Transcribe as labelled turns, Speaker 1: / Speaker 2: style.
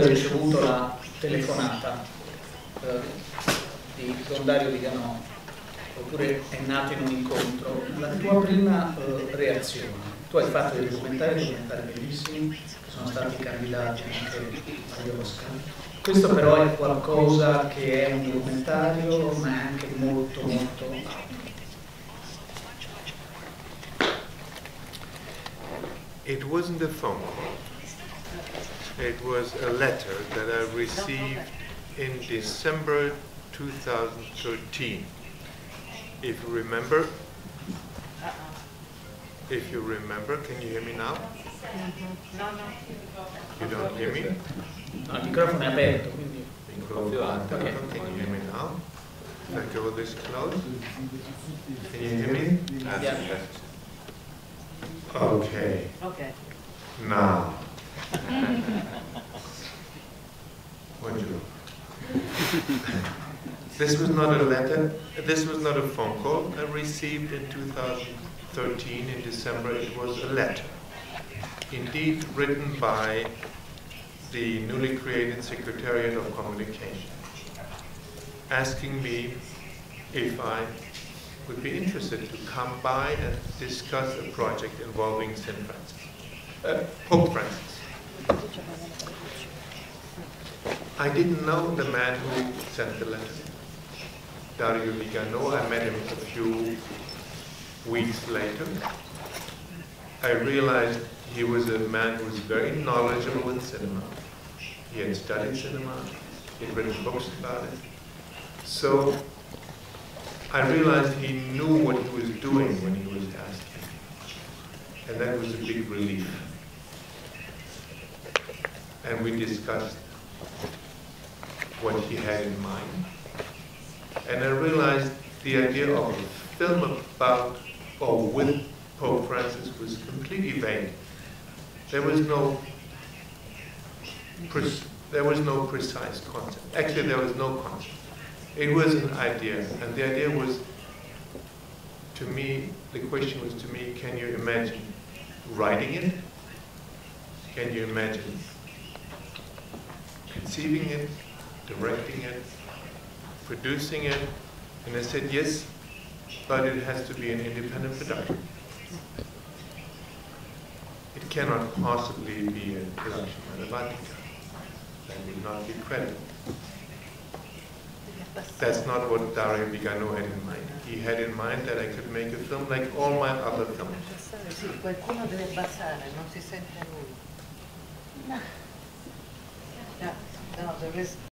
Speaker 1: Ho ricevuto la telefonata eh, di Don Dario Viganò, oppure è nato in un incontro. La tua prima eh, reazione? Tu hai fatto dei documentari, documentari bellissimi, sono stati candidati anche agli Oscar. Questo però è qualcosa che è un documentario, ma è anche molto molto altro.
Speaker 2: It wasn't a phone call. It was a letter that I received in December 2013. If you remember, if you remember, can you hear me now? You don't hear me?
Speaker 1: No, il microfono è aperto, quindi...
Speaker 2: Okay. Can you hear me now? If I go this close? Can you hear me?
Speaker 1: Yeah.
Speaker 2: Okay.
Speaker 3: Okay.
Speaker 2: Now. This was not a letter, this was not a phone call I received in 2013 in December, it was a letter. Indeed written by the newly created Secretariat of Communication, asking me if I would be interested to come by and discuss a project involving St. Francis, uh, Pope Francis. I didn't know the man who sent the letter. Dario Vigano, I met him a few weeks later. I realized he was a man who was very knowledgeable in cinema. He had studied cinema, he had written books about it. So I realized he knew what he was doing when he was asking. And that was a big relief. And we discussed what he had in mind. And I realized the idea of a film about or with Pope Francis was completely vague. There was no there was no precise concept. Actually, there was no concept. It was an idea, and the idea was, to me, the question was to me, can you imagine writing it? Can you imagine conceiving it, directing it, producing it? And I said, yes, but it has to be an independent production. It cannot possibly be a production by the Vatican. That would not be credible. That's not what Dario Vigano had in mind. He had in mind that I could make a film like all my other films.
Speaker 3: Sì, qualcuno deve abbassare, non si sente lui. No, no, there is